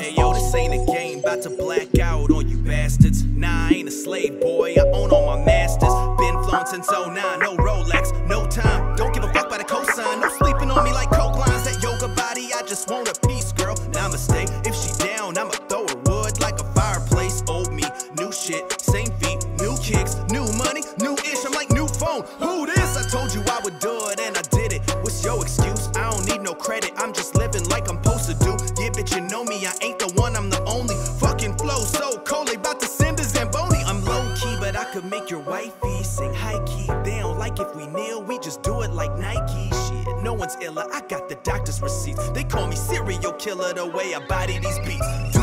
Hey yo, this ain't a game, about to black out on you bastards. Nah, I ain't a slave boy, I own all my masters. Been flown since 09, no Rolex, no time. Don't give a fuck by the cosign, no sleeping on me like coke lines. That yoga body, I just want a piece, girl. Namaste. If she down, I'ma throw her wood like a fireplace. Old me, new shit, same feet, new kicks, new money, new ish. I'm like new phone. Who sing high key. They don't like if we kneel, we just do it like Nike. Shit, no one's iller, I got the doctor's receipts. They call me serial killer the way I body these beats.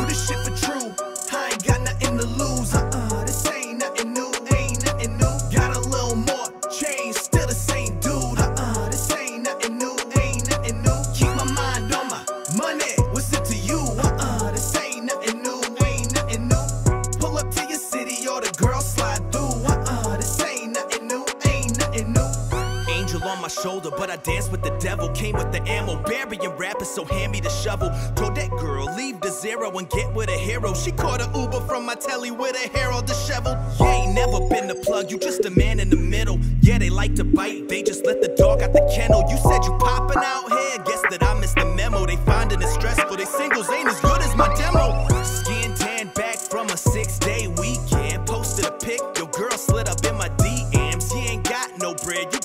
On my shoulder, but I dance with the devil. Came with the ammo, burying rappers, so hand me the shovel. Told that girl, leave the zero and get with a hero. She caught a Uber from my telly with her hair all disheveled. You ain't never been the plug, you just a man in the middle. Yeah, they like to bite, they just let the dog out the kennel. You said you popping out here, guess that I missed the memo. They finding it stressful, they singles ain't as good as my demo. Skin tan back from a six day weekend. Posted a pic, your girl slid up in my DMs. You ain't got no bread, you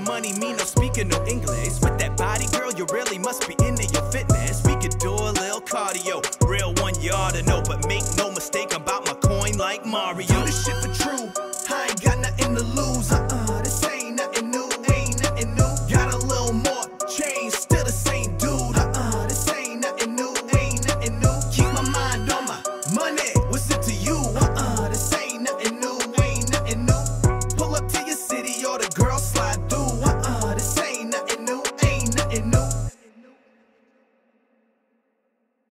money, me no speaking no English. With that body, girl, you really must be into your fitness. We could do a little cardio, real one you ought to know. But make no mistake, about my coin like Mario. Do this shit for true, I ain't got nothing to lose. Uh uh, this ain't nothing new, ain't nothing new. Got a little more change, still the same dude. Uh uh, this ain't nothing new, ain't nothing new. Keep my mind on my money, what's it to you? Uh uh, this ain't nothing new, ain't nothing new. Pull up to your city or the girl and no